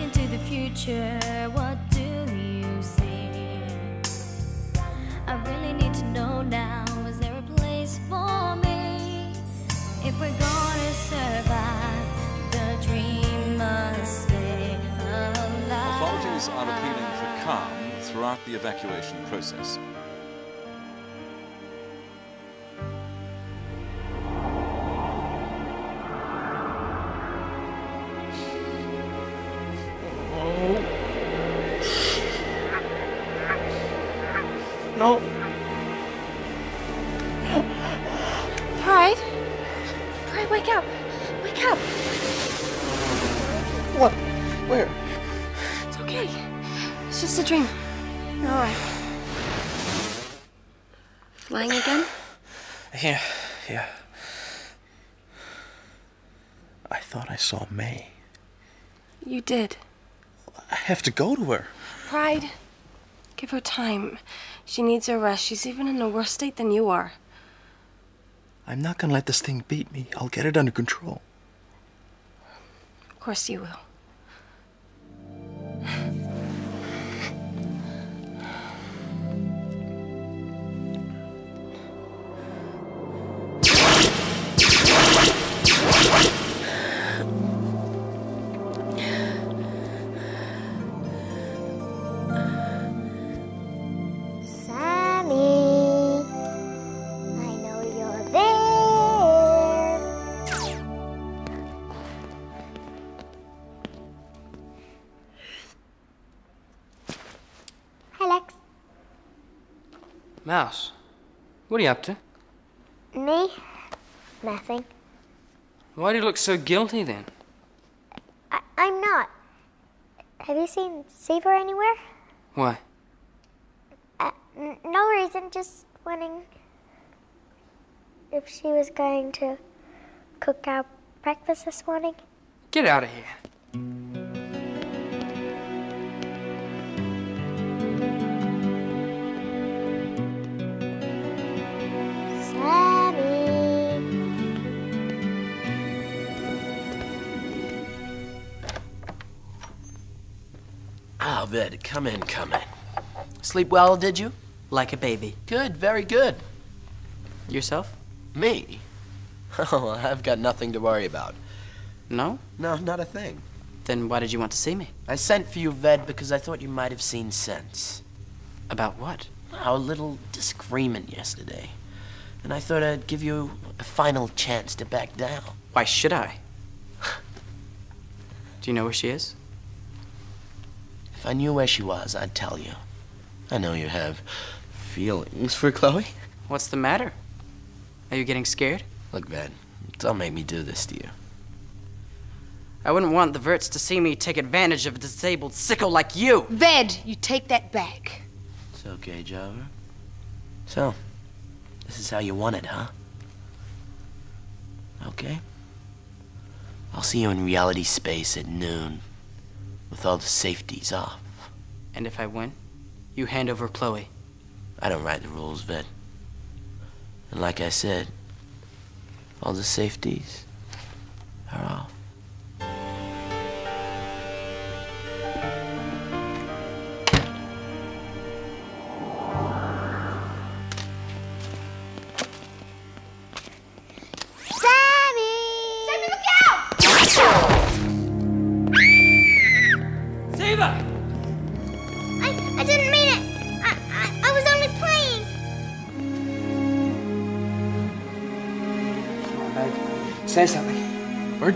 into the future, what do you see? I really need to know now, is there a place for me? If we're gonna survive, the dream must stay alive. Authorities are appealing for calm throughout the evacuation process. Wake up. Wake up. What? Where? It's okay. It's just a dream. You're all right. Flying again? Yeah, yeah. I thought I saw May. You did. I have to go to her. Pride, give her time. She needs her rest. She's even in a worse state than you are. I'm not gonna let this thing beat me. I'll get it under control. Of course you will. Mouse, what are you up to? Me? Nothing. Why do you look so guilty then? I- I'm not. Have you seen Saber anywhere? Why? Uh, n- no reason, just wondering if she was going to cook our breakfast this morning. Get out of here. Ved, come in, come in. Sleep well, did you? Like a baby. Good, very good. Yourself? Me? Oh, I've got nothing to worry about. No? No, not a thing. Then why did you want to see me? I sent for you, Ved, because I thought you might have seen sense. About what? Our little disagreement yesterday. And I thought I'd give you a final chance to back down. Why should I? Do you know where she is? If I knew where she was, I'd tell you. I know you have feelings for Chloe. What's the matter? Are you getting scared? Look, Ved, don't make me do this to you. I wouldn't want the Verts to see me take advantage of a disabled sicko like you. Ved, you take that back. It's okay, Java. So, this is how you want it, huh? Okay. I'll see you in reality space at noon, with all the safeties off. And if I win, you hand over Chloe. I don't write the rules, Ved. And like I said, all the safeties are off.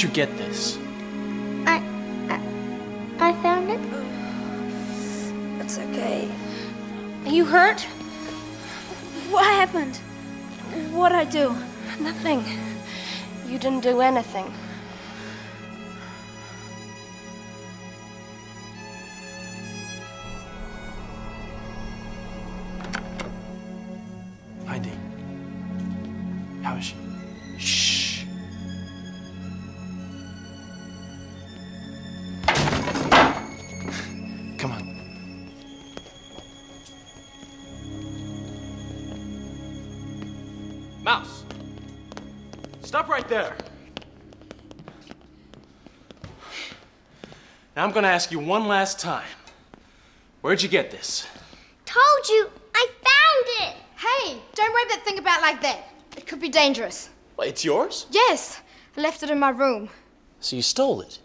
Where'd you get this? I, I, I found it. It's okay. Are you hurt? What happened? What'd I do? Nothing. You didn't do anything. Stop right there! Now I'm gonna ask you one last time. Where'd you get this? Told you, I found it. Hey, don't wave that thing about like that. It could be dangerous. Well, it's yours? Yes, I left it in my room. So you stole it.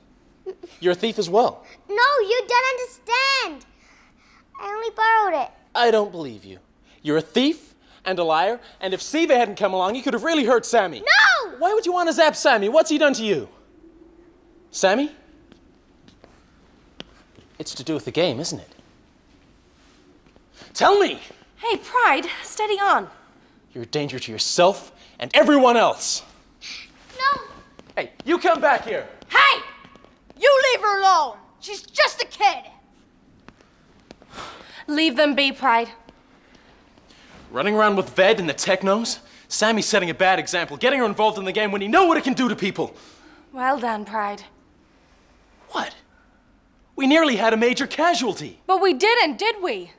You're a thief as well. No, you don't understand. I only borrowed it. I don't believe you. You're a thief and a liar, and if Siva hadn't come along, you could have really hurt Sammy. No! Why would you want to zap Sammy? What's he done to you? Sammy? It's to do with the game, isn't it? Tell me! Hey, Pride, steady on. You're a danger to yourself and everyone else. No! Hey, you come back here. Hey! You leave her alone. She's just a kid. Leave them be, Pride. Running around with Ved and the Technos? Sammy's setting a bad example, getting her involved in the game when you know what it can do to people. Well done, Pride. What? We nearly had a major casualty. But we didn't, did we?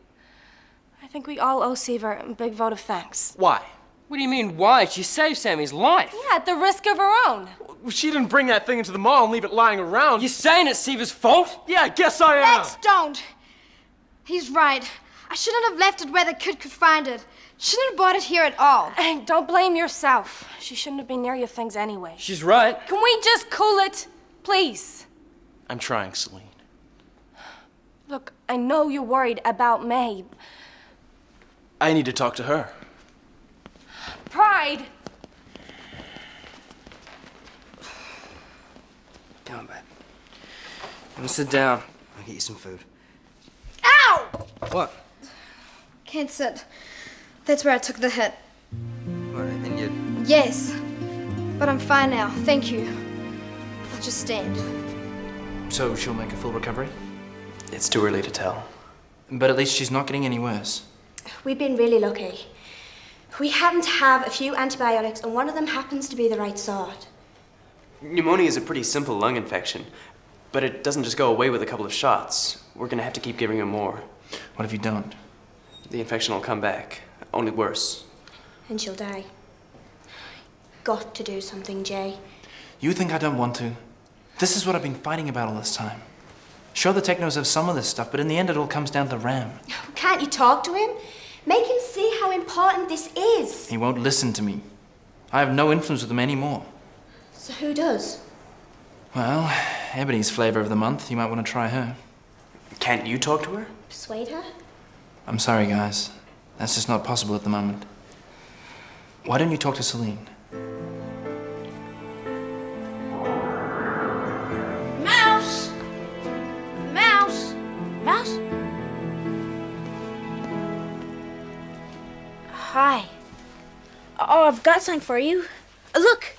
I think we all owe Siva a big vote of thanks. Why? What do you mean, why? She saved Sammy's life. Yeah, at the risk of her own. She didn't bring that thing into the mall and leave it lying around. You're saying it's Siva's fault? Yeah, I guess I am. Lex, don't. He's right. I shouldn't have left it where the kid could find it. Shouldn't have brought it here at all. Hey, don't blame yourself. She shouldn't have been near your things anyway. She's right. Can we just cool it, please? I'm trying, Salene. Look, I know you're worried about May. I need to talk to her. Pride! Come on, babe. Come and sit down. I'll get you some food. Ow! What? Can't sit. That's where I took the hit. What, and you... Yes. But I'm fine now. Thank you. I'll just stand. So she'll make a full recovery? It's too early to tell. But at least she's not getting any worse. We've been really lucky. We happen to have a few antibiotics, and one of them happens to be the right sort. Pneumonia is a pretty simple lung infection, but it doesn't just go away with a couple of shots. We're gonna have to keep giving her more. What if you don't? The infection will come back, only worse. And she'll die. Got to do something, Jay. You think I don't want to? This is what I've been fighting about all this time. Sure, the technos have some of this stuff, but in the end, it all comes down to Ram. Can't you talk to him? Make him see how important this is. He won't listen to me. I have no influence with him anymore. So who does? Well, Ebony's flavor of the month. You might want to try her. Can't you talk to her? Persuade her? I'm sorry, guys. That's just not possible at the moment. Why don't you talk to Salene? Mouse! Mouse! Mouse? Hi. Oh, I've got something for you. Uh, Look,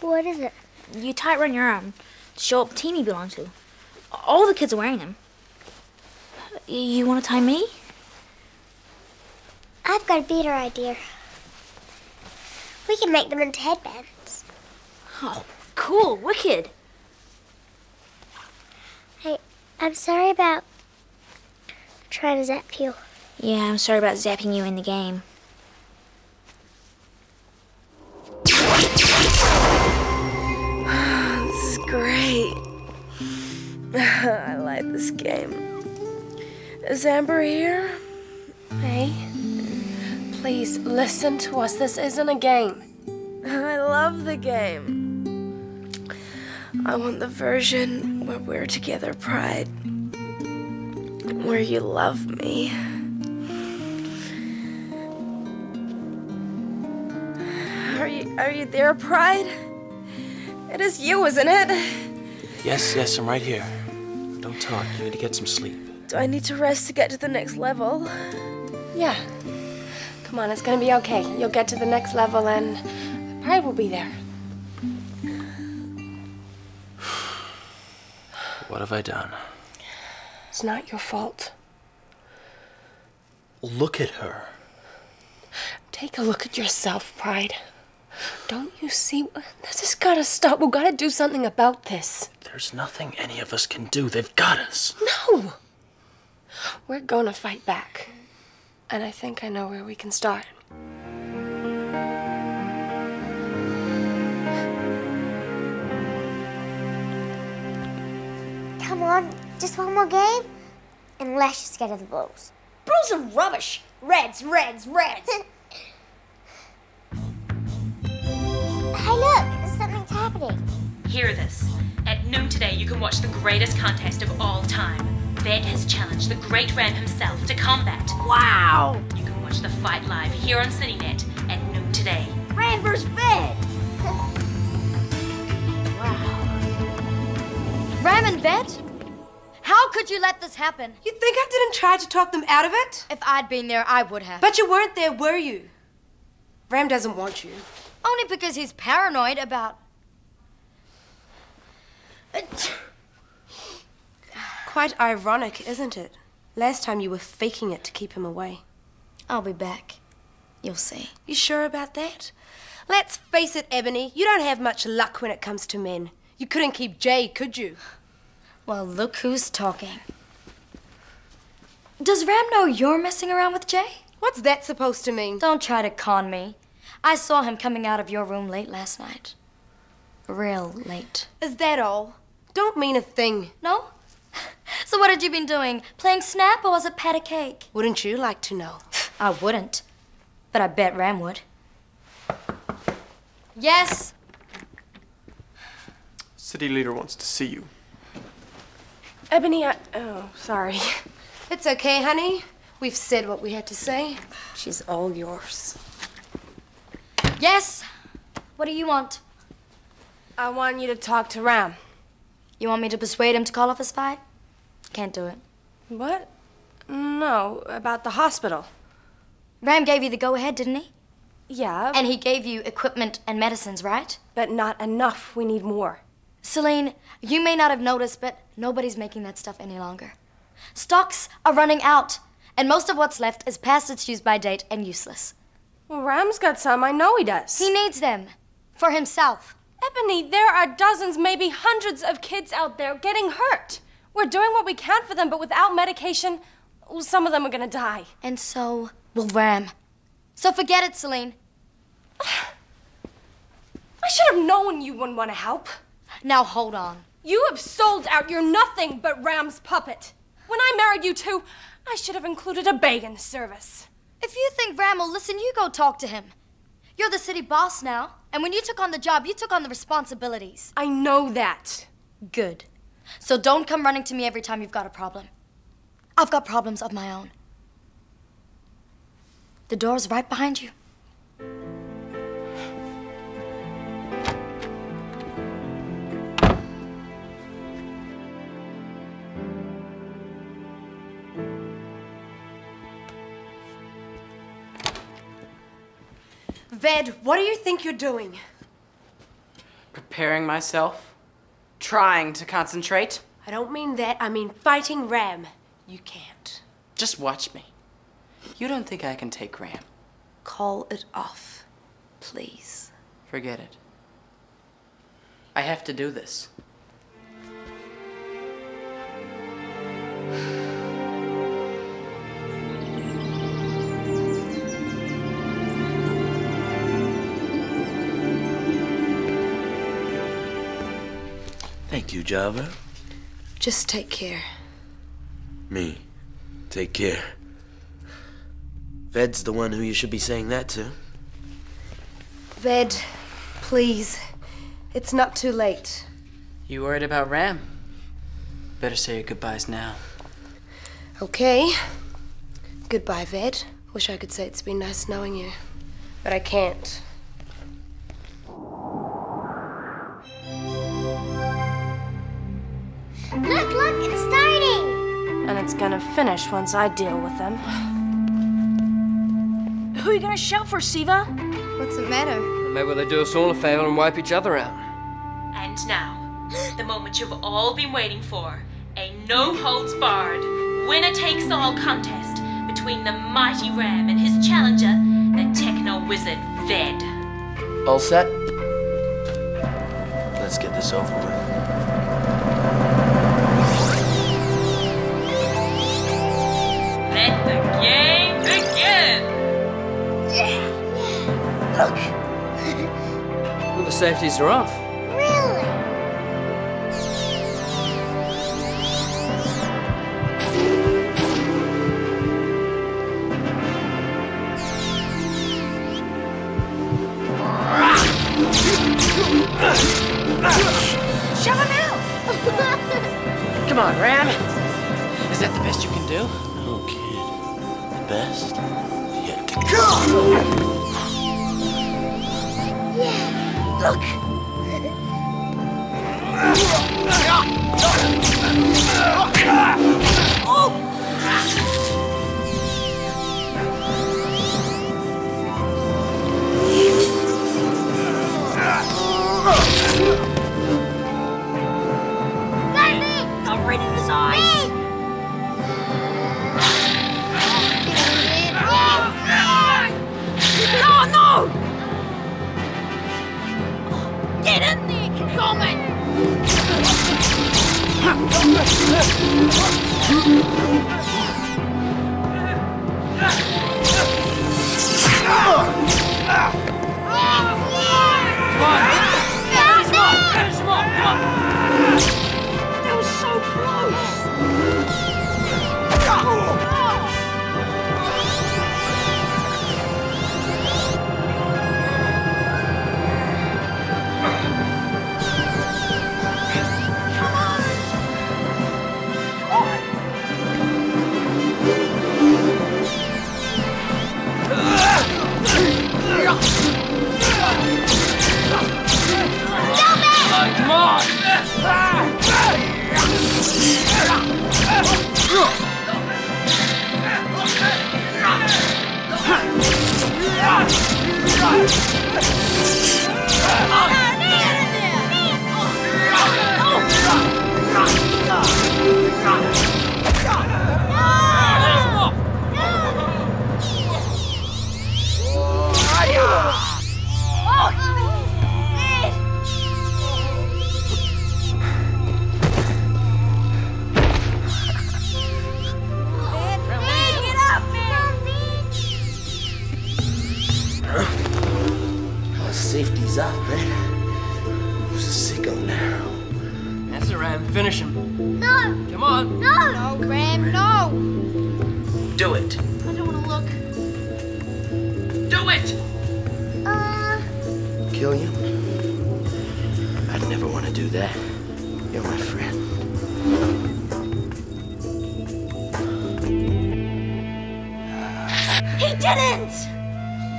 What is it? you tie it around your arm to show what team you belong to. All the kids are wearing them. Y- You want to tie me? I've got a better idea. We can make them into headbands. Oh, cool, wicked. Hey, I'm sorry about trying to zap you. Yeah, I'm sorry about zapping you in the game. this is great. I like this game. Is Amber here? Hey, please listen to us. This isn't a game. I love the game. I want the version where we're together, Pride. Where you love me. Are you are you there, Pride? It is you, isn't it? Yes, yes, I'm right here. Don't talk. You need to get some sleep. Do I need to rest to get to the next level? Yeah. Come on, it's gonna be okay. You'll get to the next level and Pride will be there. What have I done? It's not your fault. Look at her. Take a look at yourself, Pride. Don't you see? This has gotta stop. We've gotta do something about this. There's nothing any of us can do. They've got us. No! We're gonna fight back. And I think I know where we can start. Come on, just one more game, and let's just get to the blues. Blues are rubbish. Reds, reds, reds. Hey, look, something's happening. Hear this. At noon today, you can watch the greatest contest of all time. Ved has challenged the great Ram himself to combat. Wow! You can watch the fight live here on CityNet at noon today. Ram versus Ved. Wow. Ram and Ved? How could you let this happen? You think I didn't try to talk them out of it? If I'd been there, I would have. But you weren't there, were you? Ram doesn't want you. Only because he's paranoid about. Quite ironic, isn't it? Last time you were faking it to keep him away. I'll be back. You'll see. You sure about that? Let's face it, Ebony, you don't have much luck when it comes to men. You couldn't keep Jay, could you? Well, look who's talking. Does Ram know you're messing around with Jay? What's that supposed to mean? Don't try to con me. I saw him coming out of your room late last night. Real late. Is that all? Don't mean a thing. No? So what had you been doing? Playing Snap or was it pat a cake? Wouldn't you like to know? I wouldn't. But I bet Ram would. Yes? City leader wants to see you. Ebony, I. Oh, sorry. It's okay, honey. We've said what we had to say. She's all yours. Yes? What do you want? I want you to talk to Ram. You want me to persuade him to call off his fight? Can't do it. What? No, about the hospital. Ram gave you the go ahead, didn't he? Yeah. And he gave you equipment and medicines, right? But not enough. We need more. Salene, you may not have noticed, but nobody's making that stuff any longer. Stocks are running out, and most of what's left is past its use by date and useless. Well, Ram's got some. I know he does. He needs them for himself. Ebony, there are dozens, maybe hundreds of kids out there getting hurt. We're doing what we can for them, but without medication, well, some of them are gonna die. And so will Ram. So forget it, Salene. I should have known you wouldn't want to help. Now hold on. You have sold out. You're nothing but Ram's puppet. When I married you two, I should have included a bay in the service. If you think Ram will listen, you go talk to him. You're the city boss now, and when you took on the job, you took on the responsibilities. I know that. Good. So don't come running to me every time you've got a problem. I've got problems of my own. The door's right behind you. Ved, what do you think you're doing? Preparing myself. Trying to concentrate. I don't mean that. I mean fighting Ram. You can't. Just watch me. You don't think I can take Ram? Call it off, please. Forget it. I have to do this. you, Java. Just take care. Me. Take care. Ved's the one who you should be saying that to. Ved, please. It's not too late. You worried about Ram? Better say your goodbyes now. Okay. Goodbye, Ved. Wish I could say it's been nice knowing you. But I can't. Look, look, it's starting! And it's gonna finish once I deal with them. Who are you gonna shout for, Siva? What's the matter? Maybe they do us all a favor and wipe each other out. And now, the moment you've all been waiting for a no holds barred, winner takes all contest between the mighty Ram and his challenger, the techno wizard Ved. All set? Let's get this over with. Safeties are off.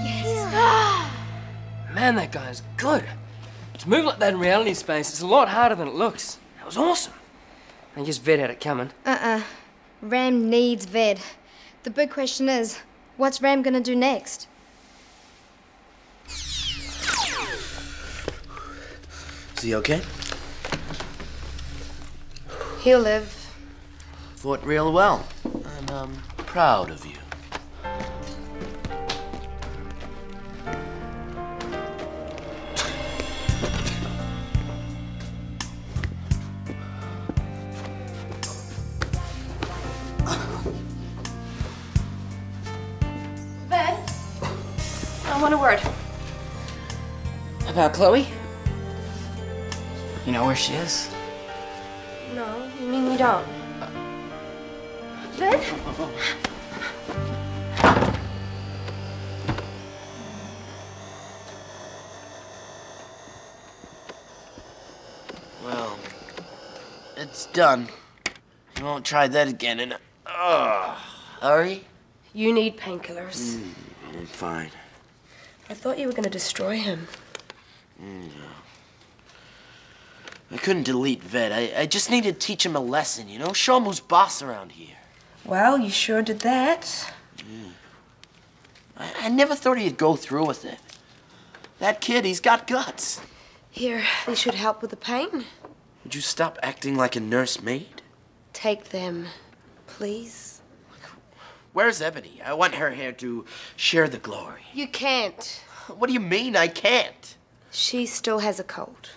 Yes. Man, that guy's good. To move like that in reality space is a lot harder than it looks. That was awesome. I guess Ved had it coming. Uh-uh. Ram needs Ved. The big question is, what's Ram gonna do next? Is he okay? He'll live. Fought real well. I'm um, proud of you. I want a word. About Chloe? You know where she is? No, you mean you don't? Ved? Well, it's done. You won't try that again, and Ugh. Hurry? You need painkillers. Mm, I'm fine. I thought you were gonna destroy him. Mm, I couldn't delete Ved. I, I just needed to teach him a lesson, you know? Show him who's boss around here. Well, you sure did that. I, I never thought he'd go through with it. That kid, he's got guts. Here, these should help with the pain. Would you stop acting like a nursemaid? Take them, please. Where's Ebony? I want her here to share the glory. You can't. What do you mean I can't? She still has a cold.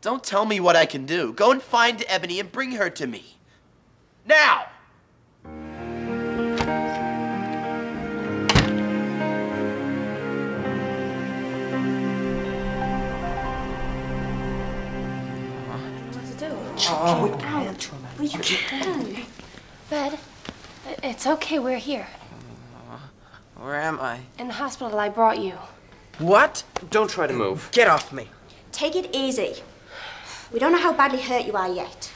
Don't tell me what I can do. Go and find Ebony and bring her to me. Now! What to do? Oh. Ouch. Will you down? Ved, it's okay. We're here. Where am I? In the hospital I brought you. What? Don't try to move. Get off me. Take it easy. We don't know how badly hurt you are yet.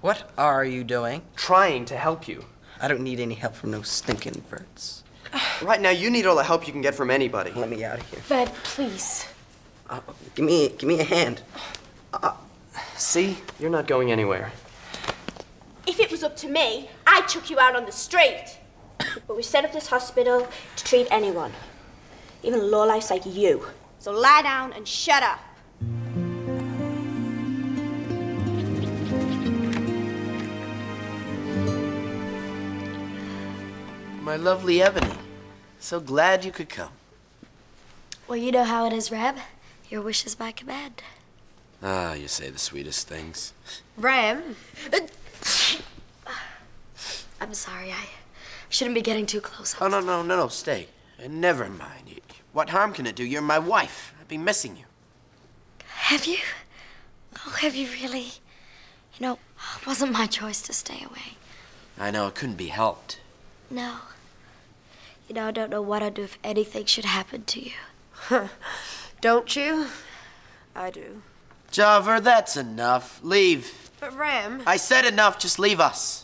What are you doing? Trying to help you. I don't need any help from no stinking verts. Right now, you need all the help you can get from anybody. Let me out of here. Ved, please. Uh, give me, give me a hand. See? You're not going anywhere. If it was up to me, I'd chuck you out on the street. But we set up this hospital to treat anyone, even lowlifes like you. So lie down and shut up. My lovely Ebony. So glad you could come. Well, you know how it is, Reb. Your wish is my command. Ah, you say the sweetest things. Ram. I'm sorry. I shouldn't be getting too close. Oh, no, no, no, no, stay. And never mind. What harm can it do? You're my wife. I've been missing you. Have you? Oh, have you really? You know, it wasn't my choice to stay away. I know it couldn't be helped. No. You know, I don't know what I'd do if anything should happen to you. Don't you? I do. Java, that's enough. Leave. But Ram. I said enough. Just leave us.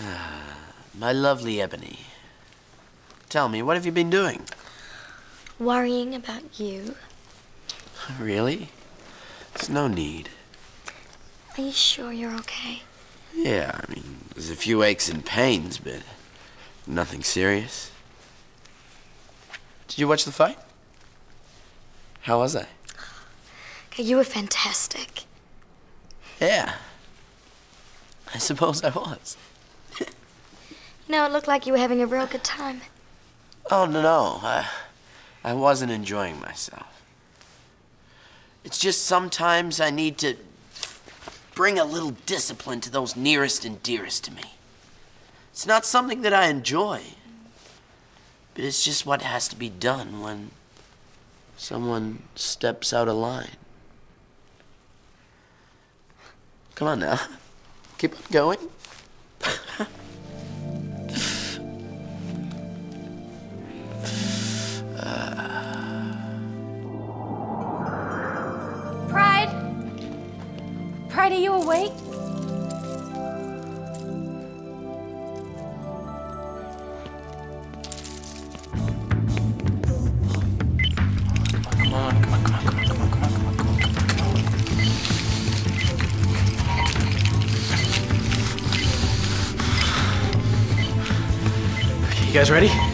Ah, my lovely Ebony. Tell me, what have you been doing? Worrying about you. Really? There's no need. Are you sure you're okay? Yeah, I mean, there's a few aches and pains, but nothing serious. Did you watch the fight? How was I? Okay, you were fantastic. Yeah. I suppose I was. Know, it looked like you were having a real good time. Oh, no, no. I, I wasn't enjoying myself. It's just sometimes I need to bring a little discipline to those nearest and dearest to me. It's not something that I enjoy, but it's just what has to be done when someone steps out of line. Come on now. Keep on going. guys ready?